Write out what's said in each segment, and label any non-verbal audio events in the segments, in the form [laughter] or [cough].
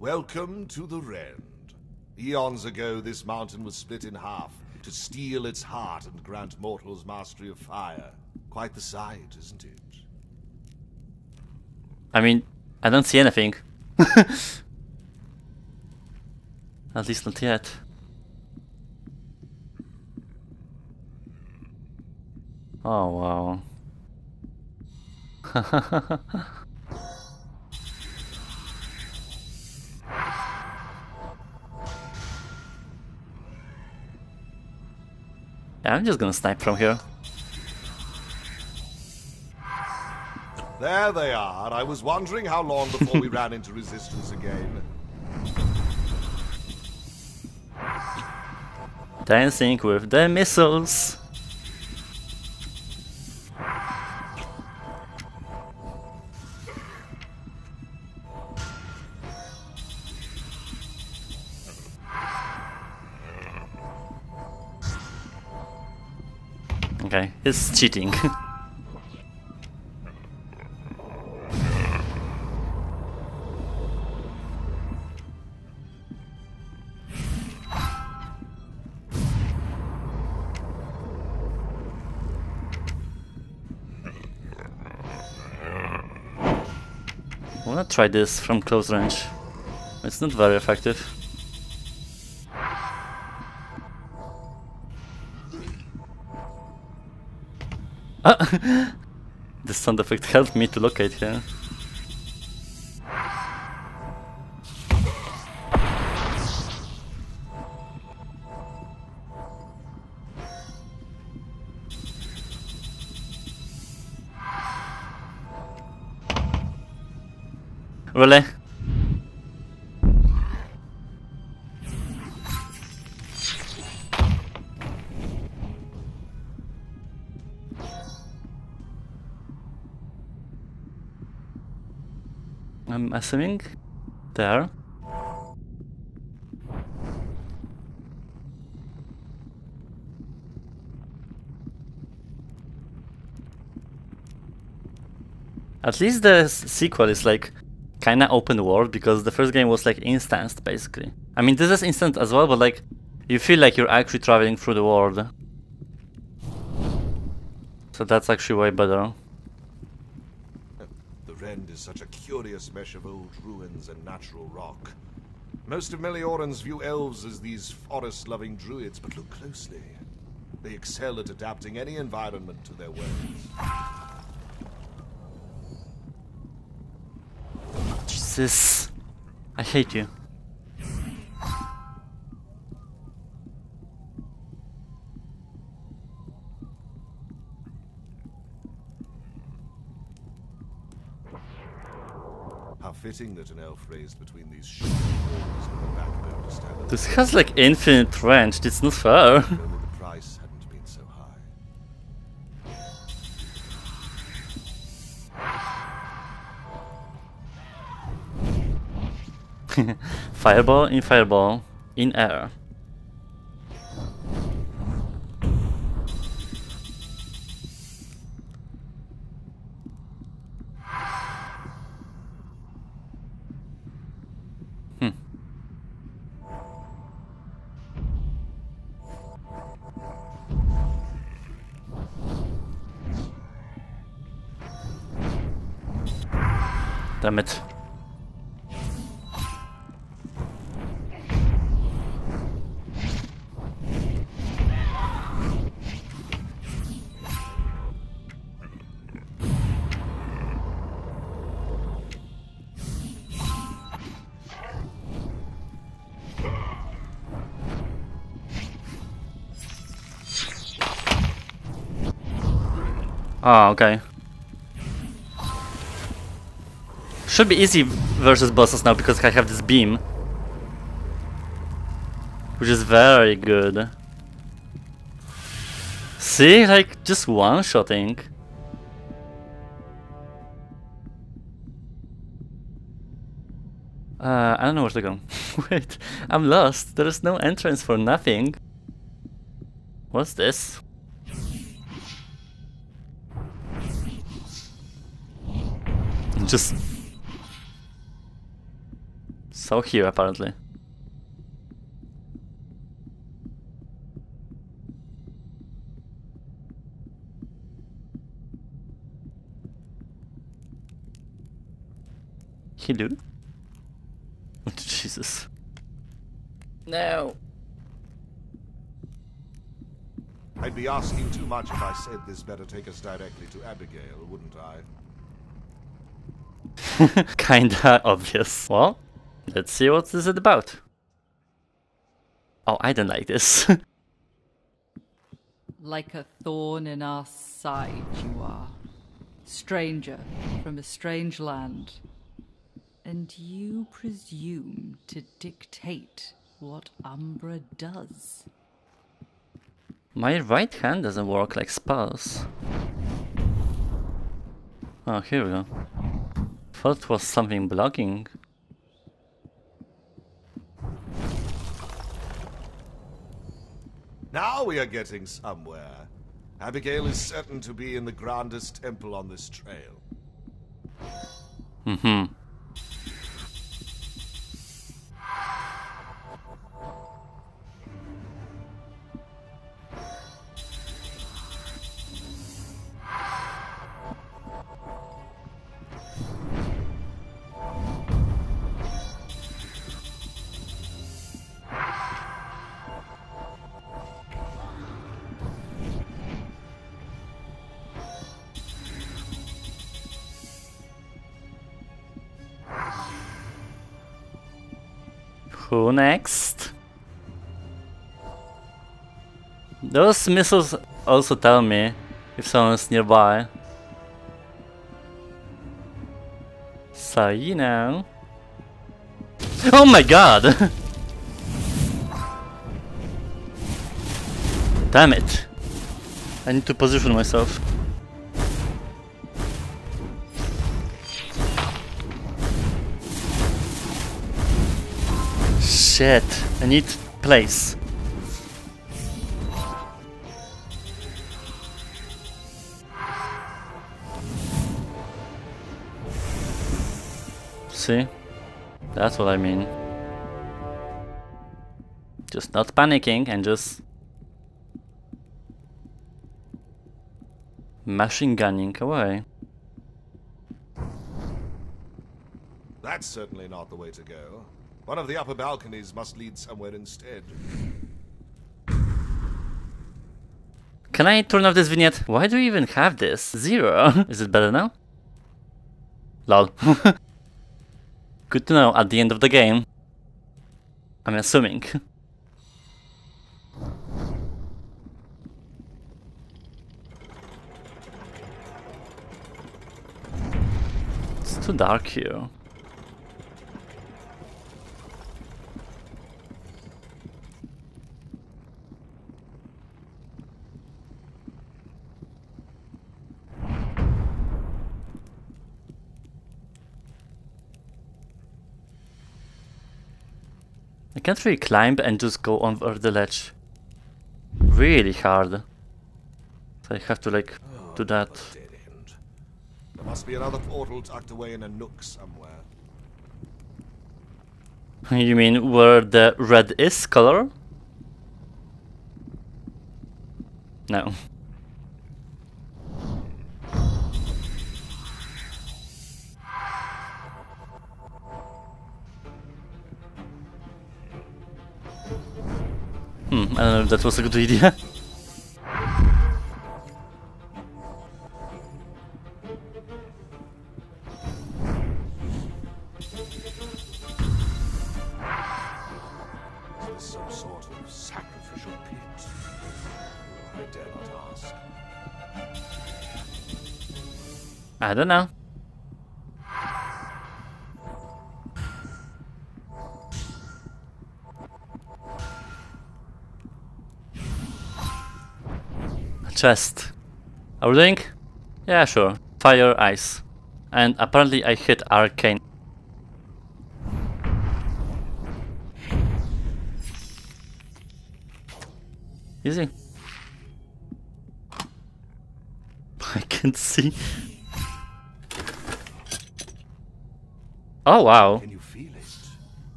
Welcome to the Rend. Eons ago, this mountain was split in half to steal its heart and grant mortals mastery of fire. Quite the sight, isn't it? I mean, I don't see anything. [laughs] At least not yet. Oh wow. [laughs] I'm just gonna snipe from here. There they are. I was wondering how long before we [laughs] ran into resistance again. Dancing with the missiles. Okay, it's cheating. I [laughs] wanna try this from close range. It's not very effective. [laughs] the sound effect helped me to locate here. Really? I'm assuming there. At least the sequel is like kinda open world because the first game was like instanced basically. I mean this is instant as well, but like you feel like you're actually traveling through the world. So that's actually way better. Rend is such a curious mesh of old ruins and natural rock. Most of Meliorans view elves as these forest-loving druids, but look closely. They excel at adapting any environment to their ways. Jesus. I hate you. How fitting that an elf raised between these short walls with a backbone to stand This has like infinite range, it's not fair. If only the price hadn't been so high. [laughs] fireball in fireball in air. Damn it. Oh, ah, okay. Should be easy versus bosses now because I have this beam. Which is very good. See, like just one-shotting. Uh, I don't know where to go. [laughs] Wait, I'm lost. There is no entrance for nothing. What's this? Just So here apparently. Hello? Oh, Jesus. No. I'd be asking too much if I said this better take us directly to Abigail, wouldn't I? [laughs] Kinda obvious. Well, let's see what this is about. Oh, I don't like this. [laughs] like a thorn in our side you are. Stranger from a strange land. And you presume to dictate what Umbra does. My right hand doesn't work like spells. Oh, here we go. Thought it was something blocking. Now we are getting somewhere. Abigail is certain to be in the grandest temple on this trail. Mm-hmm. Who next? Those missiles also tell me if someone's nearby. So, you know. Oh my god! [laughs] Damn it. I need to position myself. Shit, I need place. See? That's what I mean. Just not panicking and just machine gunning away. That's certainly not the way to go. One of the upper balconies must lead somewhere instead. Can I turn off this vignette? Why do you even have this? Zero. [laughs] Is it better now? Lol. [laughs] Good to know at the end of the game. I'm assuming. [laughs] It's too dark here. I can't really climb and just go over the ledge. Really hard. So I have to like do oh, that. Dead end. There must be another portal tucked away in a nook somewhere. You mean where the red is color? No. I don't know if that was a good idea. Is this some sort of sacrificial pit? I dare not ask. I don't know. Chest. Doing? Yeah, sure. Fire, ice. And apparently I hit arcane. Easy. [laughs] I can see. Oh wow. Can you feel it?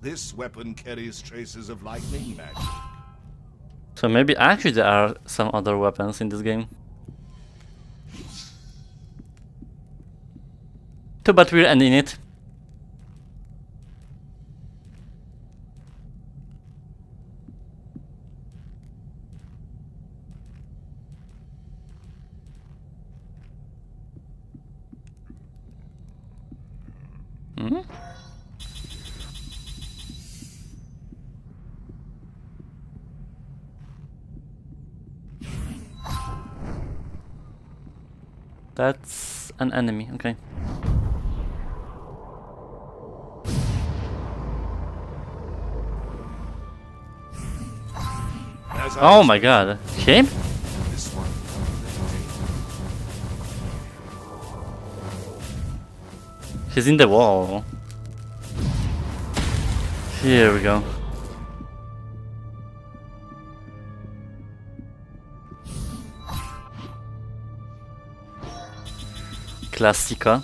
This weapon carries traces of lightning magic. So maybe actually there are some other weapons in this game. Too bad we're ending it. That's an enemy, okay. Oh my god. Him? He's in the wall. Here we go. Klassika.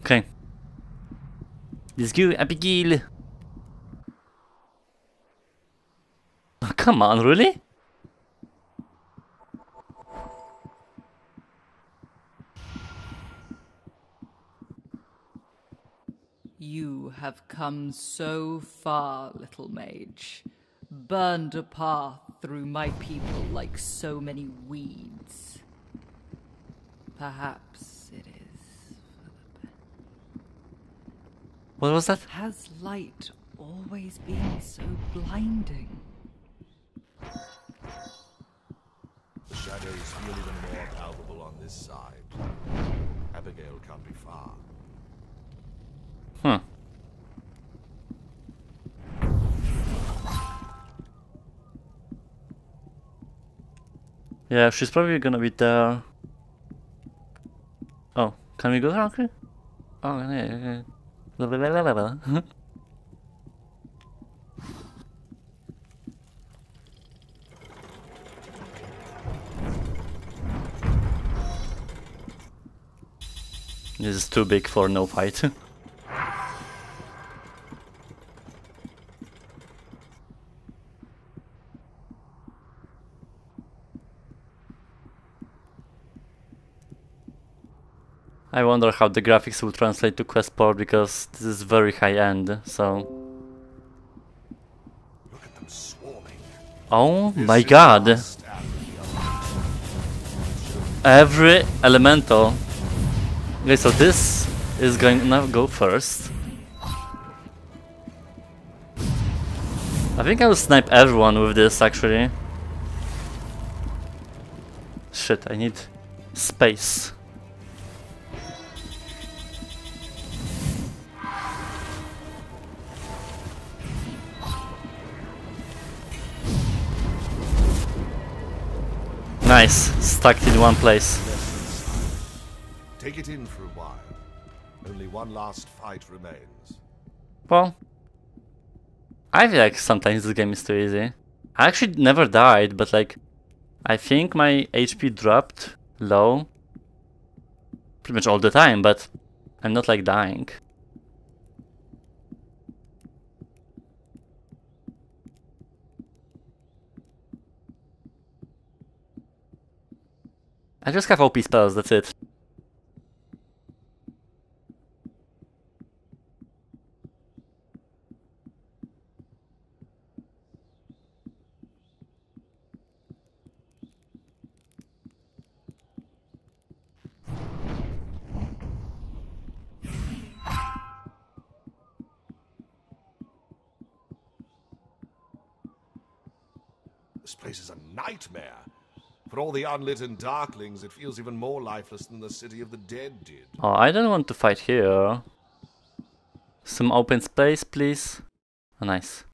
Okay. Let's go, Abigail. Oh, come on, really? You have come so far, little mage. Burned a path through my people like so many weeds. Perhaps it is. What was that? Has light always been so blinding? The shadows feel even more palpable on this side. Abigail can't be far. Huh. Yeah, she's probably gonna be there. Oh, can we go there, okay? Oh, yeah, yeah. [laughs] This is too big for no fight. [laughs] I wonder how the graphics will translate to Quest port because this is very high end, so... Look at them swarming. Oh my god! vast and beyond. Every elemental! Okay, so this is going to go first. I think I will snipe everyone with this actually. Shit, I need space. Nice, stuck in one place. Take it in for a while. Only one last fight remains. Well, I feel like sometimes this game is too easy. I actually never died, but like, I think my HP dropped low pretty much all the time, but I'm not like dying. I just have OP spells, that's it. This place is a nightmare. For all the unlit and darklings, it feels even more lifeless than the city of the dead did. Oh, I don't want to fight here. Some open space, please. Oh, nice.